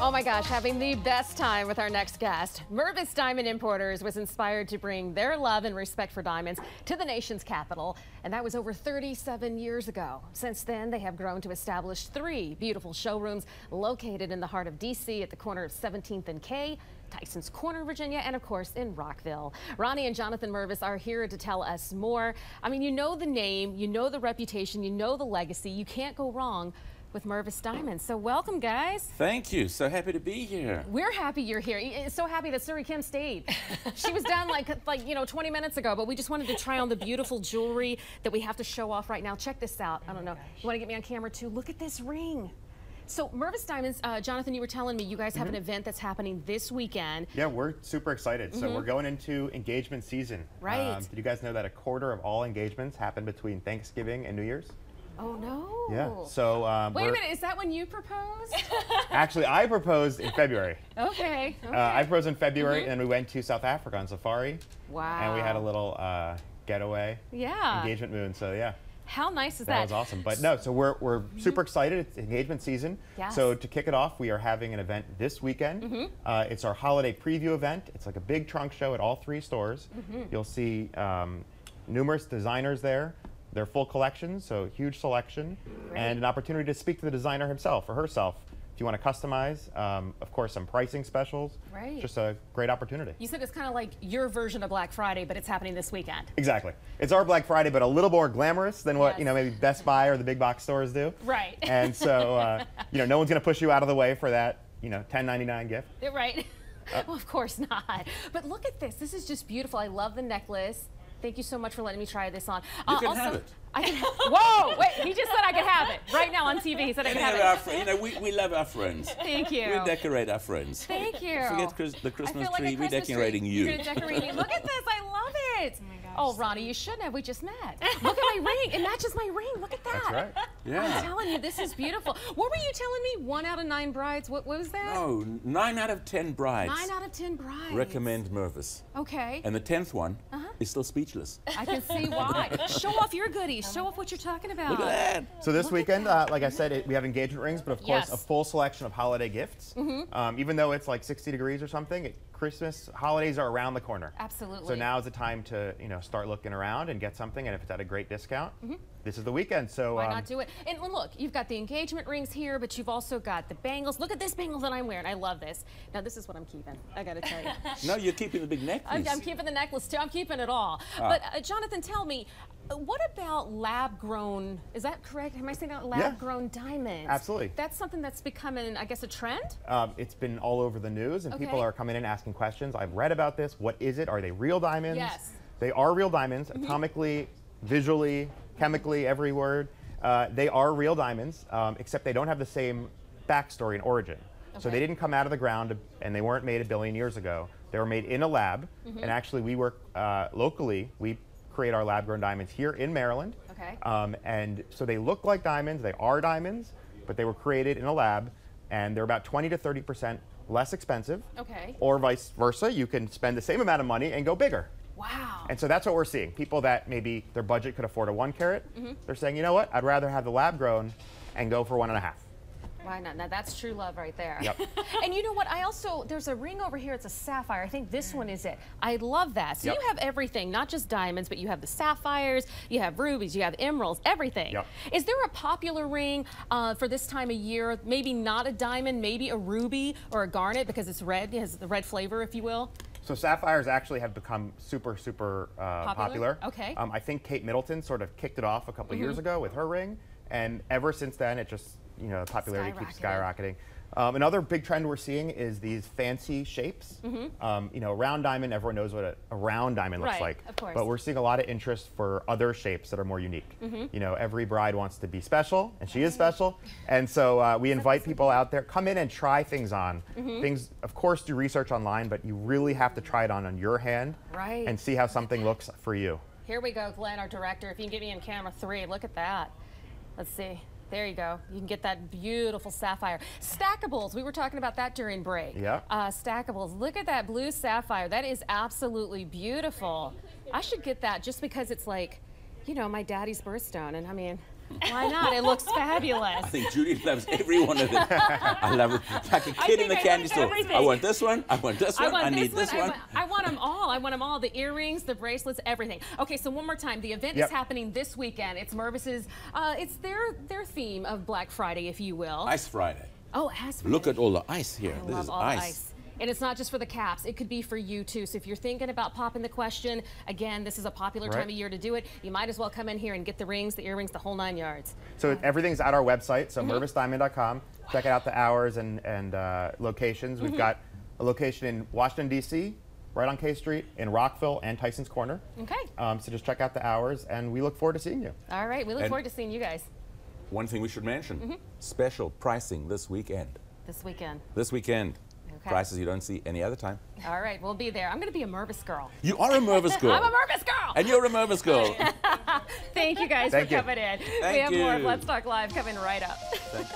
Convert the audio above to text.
Oh my gosh, having the best time with our next guest. Mervis Diamond Importers was inspired to bring their love and respect for diamonds to the nation's capital, and that was over 37 years ago. Since then, they have grown to establish three beautiful showrooms located in the heart of D.C. at the corner of 17th and K, Tyson's Corner, Virginia, and of course in Rockville. Ronnie and Jonathan Mervis are here to tell us more. I mean, you know the name, you know the reputation, you know the legacy. You can't go wrong with Mervis Diamonds. So welcome, guys. Thank you. So happy to be here. We're happy you're here. So happy that Suri Kim stayed. she was done like, like you know, 20 minutes ago, but we just wanted to try on the beautiful jewelry that we have to show off right now. Check this out. I don't know. You want to get me on camera too? Look at this ring. So Mervis Diamonds, uh, Jonathan, you were telling me you guys have mm -hmm. an event that's happening this weekend. Yeah, we're super excited. Mm -hmm. So we're going into engagement season. Right. Um, did you guys know that a quarter of all engagements happen between Thanksgiving and New Year's? Oh no. Yeah. So um, wait a minute. Is that when you proposed? Actually, I proposed in February. okay. okay. Uh, I proposed in February, mm -hmm. and we went to South Africa on safari. Wow. And we had a little uh, getaway. Yeah. Engagement moon. So yeah. How nice is that? That was awesome. But no, so we're, we're mm -hmm. super excited. It's engagement season. Yes. So to kick it off, we are having an event this weekend. Mm -hmm. uh, it's our holiday preview event. It's like a big trunk show at all three stores. Mm -hmm. You'll see um, numerous designers there their full collection, so huge selection, Great. and an opportunity to speak to the designer himself or herself. If you want to customize, um, of course, some pricing specials. Right. Just a great opportunity. You said it's kind of like your version of Black Friday, but it's happening this weekend. Exactly. It's our Black Friday, but a little more glamorous than what yes. you know maybe Best Buy or the big box stores do. Right. And so uh, you know no one's going to push you out of the way for that you know 10.99 gift. Right. Uh, well, of course not. But look at this. This is just beautiful. I love the necklace. Thank you so much for letting me try this on. You uh, can also, have it. I can, whoa, wait, he just said I could have it. Right now on TV, he said I could have it. Our, you know, we, we love our friends. Thank you. We decorate our friends. Thank you. Forget Chris, the Christmas like tree, we're decorating you. You're decorating. Look at this, I love it. Oh Oh, Ronnie, you shouldn't have. We just met. Look at my ring. It matches my ring. Look at that. That's right. Yeah. I'm telling you, this is beautiful. What were you telling me? One out of nine brides. What, what was that? No, nine out of ten brides. Nine out of ten brides. Recommend Mervis. Okay. And the tenth one uh -huh. is still speechless. I can see why. Show off your goodies. Show off what you're talking about. Look at that. So this Look weekend, uh, like I said, it, we have engagement rings, but of course, yes. a full selection of holiday gifts. Mm -hmm. um, even though it's like 60 degrees or something, it Christmas holidays are around the corner. Absolutely. So now is the time to you know start looking around and get something, and if it's at a great discount, mm -hmm. This is the weekend. So why um, not do it? And look, you've got the engagement rings here, but you've also got the bangles. Look at this bangle that I'm wearing. I love this. Now this is what I'm keeping. I got to tell you. no, you're keeping the big necklace. I'm, I'm, keeping the necklace too. I'm keeping it all. Ah. But uh, Jonathan, tell me, what about lab-grown, is that correct? Am I saying that lab-grown yeah. diamonds? Absolutely. That's something that's becoming, I guess, a trend? Um, it's been all over the news, and okay. people are coming in asking questions. I've read about this. What is it? Are they real diamonds? Yes. They are real diamonds, mm -hmm. atomically, visually, chemically, every word. Uh, they are real diamonds, um, except they don't have the same backstory and origin. Okay. So they didn't come out of the ground, and they weren't made a billion years ago. They were made in a lab, mm -hmm. and actually we work uh, locally. We create our lab grown diamonds here in Maryland. Okay. Um, and so they look like diamonds, they are diamonds, but they were created in a lab and they're about 20 to 30% less expensive. Okay. Or vice versa, you can spend the same amount of money and go bigger. Wow. And so that's what we're seeing. People that maybe their budget could afford a one carat, mm -hmm. they're saying, you know what, I'd rather have the lab grown and go for one and a half. Why not? Now that's true love right there. Yep. and you know what? I also, there's a ring over here. It's a sapphire. I think this one is it. I love that. So yep. you have everything, not just diamonds, but you have the sapphires, you have rubies, you have emeralds, everything. Yep. Is there a popular ring uh, for this time of year? Maybe not a diamond, maybe a ruby or a garnet because it's red, it has the red flavor, if you will? So sapphires actually have become super, super uh, popular? popular. Okay. Um, I think Kate Middleton sort of kicked it off a couple mm -hmm. years ago with her ring, and ever since then it just you know, the popularity skyrocketing. keeps skyrocketing. Um, another big trend we're seeing is these fancy shapes. Mm -hmm. um, you know, round diamond, everyone knows what a, a round diamond looks right, like. Of course. But we're seeing a lot of interest for other shapes that are more unique. Mm -hmm. You know, every bride wants to be special, and she is special. And so uh, we invite people out there, come in and try things on. Mm -hmm. Things, of course, do research online, but you really have to try it on on your hand right. and see how something looks for you. Here we go, Glenn, our director. If you can get me in camera three, look at that. Let's see. There you go. You can get that beautiful sapphire. Stackables, we were talking about that during break. Yeah. Uh, stackables, look at that blue sapphire. That is absolutely beautiful. I should get that just because it's like, you know, my daddy's birthstone. And I mean, Why not? It looks fabulous. I think Judy loves every one of them. I love it. Like a kid in the I candy like store. I want this one. I want this one. I want need this this one. one. I, want, I want them all. I want them all. The earrings, the bracelets, everything. Okay, so one more time. The event Yep. is happening this weekend. It's Mervis's. Uh, it's their their theme of Black Friday, if you will. Ice Friday. oh, as Look at all the ice here. I this love is all ice. the ice. And it's not just for the caps. It could be for you too. So if you're thinking about popping the question, again, this is a popular time of year to do it. You might as well come in here and get the rings, the earrings, the whole nine yards. So everything's at our website, Mm-hmm. so mervisdiamond.com. Check out the hours and, and uh, locations. Mm-hmm. We've got a location in Washington, D.C., right on K Street, in Rockville and Tyson's Corner. Okay. Um, so just check out the hours, and we look forward to seeing you. All right. We look And- forward to seeing you guys One thing we should mention Mm-hmm. special pricing this weekend. this weekend. This weekend. Okay. Prices you don't see any other time. All right. We'll be there. I'm going to be a Mervis girl. You are a Mervis girl. I'm a Mervis girl. and you're a Mervis girl. Thank you guys Thank for you. coming in. Thank we have more of. Let's Talk Live coming right up. You.